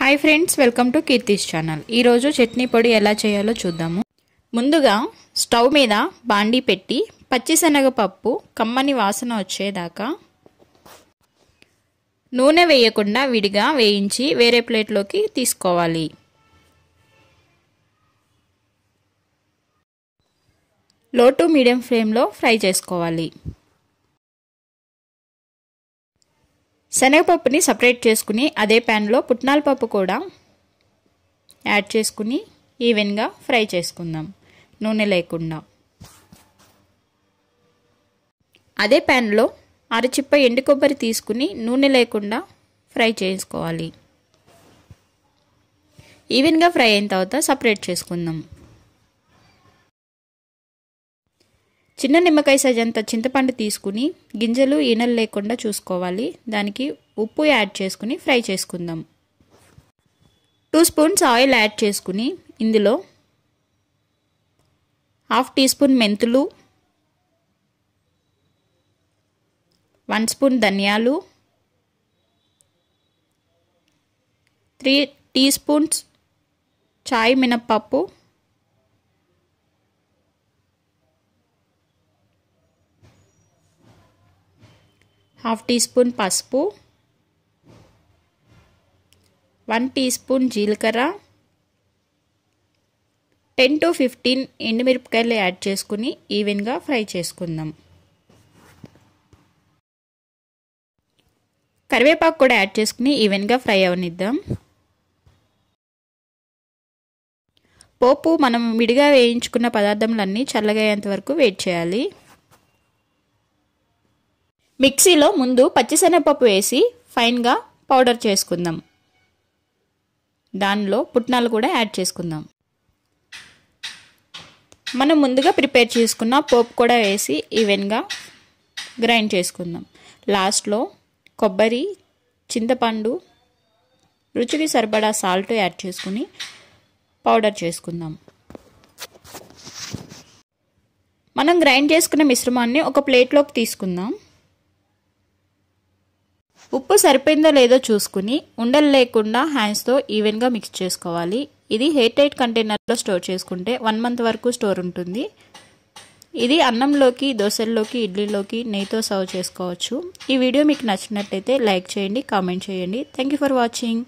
Hi friends welcome to Keerthi's channel ఈరోజు చట్నీ పొడి ఎలా చేయాలో చూద్దాము. ముందుగా స్టవ్ మీద బాండీ పెట్టి పచ్చిశనగపప్పు కమ్మని వాసన వచ్చేదాకా నూనె వేయకుండా విడిగా వేయించి వేరే ప్లేట్లోకి తీసుకోవాలి. లో టు మీడియం ఫ్లేమ్లో ఫ్రై చేసుకోవాలి. శనగపప్పుని సపరేట్ చేసుకుని అదే ప్యాన్లో పుట్నాల పప్పు కూడా యాడ్ చేసుకుని ఈవెన్గా ఫ్రై చేసుకుందాం. నూనె లేకుండా. అదే ప్యాన్లో అరచిప్ప ఎండు కొబ్బరి తీసుకుని నూనె లేకుండా ఫ్రై చేసుకోవాలి. ఈవెన్గా ఫ్రై అయిన తర్వాత సపరేట్ చేసుకుందాం. చిన్న నిమ్మకాయ సైజ్ అంత చింతపండు తీసుకుని గింజలు ఈనెలు లేకుండా చూసుకోవాలి. దానికి ఉప్పు యాడ్ చేసుకుని ఫ్రై చేసుకుందాం. టూ స్పూన్స్ ఆయిల్ యాడ్ చేసుకుని ఇందులో హాఫ్ టీ స్పూన్ మెంతులు వన్ స్పూన్ ధనియాలు త్రీ టీ స్పూన్స్ చాయ్ మినప్పప్పు హాఫ్ టీ స్పూన్ పసుపు వన్ టీ స్పూన్ జీలకర్ర టెన్ టు ఫిఫ్టీన్ ఎండుమిరపకాయలు యాడ్ చేసుకుని ఈవెన్గా ఫ్రై చేసుకుందాం. కరివేపాకు కూడా యాడ్ చేసుకుని ఈవెన్గా ఫ్రై అవనిద్దాం. పోపు మనం విడిగా వేయించుకున్న పదార్థములన్నీ చల్లగయ్యేంత వరకు వెయిట్ చేయాలి. మిక్సీలో ముందు పచ్చిశనగపప్పు వేసి ఫైన్గా పౌడర్ చేసుకుందాం. దానిలో పుట్నాలు కూడా యాడ్ చేసుకుందాం. మనం ముందుగా ప్రిపేర్ చేసుకున్న పోపు కూడా వేసి ఈవెన్గా గ్రైండ్ చేసుకుందాం. లాస్ట్లో కొబ్బరి చింతపండు రుచికి సరిపడా సాల్ట్ యాడ్ చేసుకుని పౌడర్ చేసుకుందాం. మనం గ్రైండ్ చేసుకున్న మిశ్రమాన్ని ఒక ప్లేట్లోకి తీసుకుందాం. ఉప్పు సరిపోయిందో లేదో చూసుకుని ఉండలు లేకుండా హ్యాండ్స్తో ఈవెన్గా మిక్స్ చేసుకోవాలి. ఇది హెయిర్ టైట్ కంటైనర్లో స్టోర్ చేసుకుంటే వన్ మంత్ వరకు స్టోర్ ఉంటుంది. ఇది అన్నంలోకి దోశల్లోకి ఇడ్లీలోకి నెయ్యితో సర్వ్ చేసుకోవచ్చు. ఈ వీడియో మీకు నచ్చినట్టయితే లైక్ చేయండి కామెంట్ చేయండి. Thank you for watching